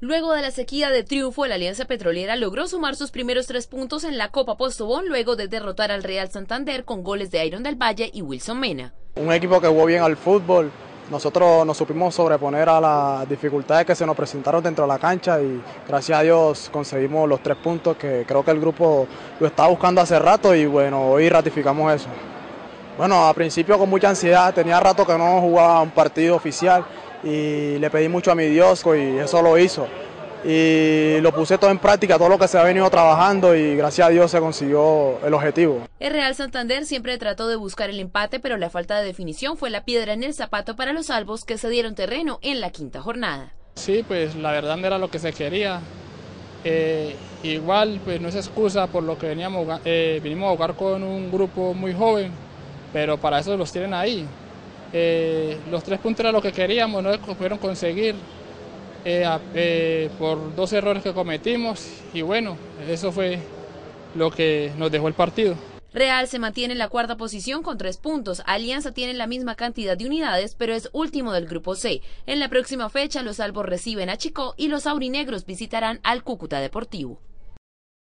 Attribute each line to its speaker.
Speaker 1: Luego de la sequía de triunfo, la Alianza Petrolera logró sumar sus primeros tres puntos en la Copa Postobón luego de derrotar al Real Santander con goles de Iron del Valle y Wilson Mena.
Speaker 2: Un equipo que jugó bien al fútbol, nosotros nos supimos sobreponer a las dificultades que se nos presentaron dentro de la cancha y gracias a Dios conseguimos los tres puntos que creo que el grupo lo estaba buscando hace rato y bueno, hoy ratificamos eso. Bueno, a principio con mucha ansiedad, tenía rato que no jugaba un partido oficial y le pedí mucho a mi Dios y eso lo hizo. Y lo puse todo en práctica, todo lo que se ha venido trabajando y gracias a Dios se consiguió el objetivo.
Speaker 1: El Real Santander siempre trató de buscar el empate, pero la falta de definición fue la piedra en el zapato para los salvos que se dieron terreno en la quinta jornada.
Speaker 3: Sí, pues la verdad no era lo que se quería. Eh, igual, pues no es excusa por lo que veníamos, eh, vinimos a jugar con un grupo muy joven, pero para eso los tienen ahí. Eh, los tres puntos era lo que queríamos, no pudieron conseguir eh, eh, por dos errores que cometimos y bueno, eso fue lo que nos dejó el partido.
Speaker 1: Real se mantiene en la cuarta posición con tres puntos. Alianza tiene la misma cantidad de unidades, pero es último del grupo C. En la próxima fecha, los Albos reciben a Chico y los aurinegros visitarán al Cúcuta Deportivo.